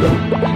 you.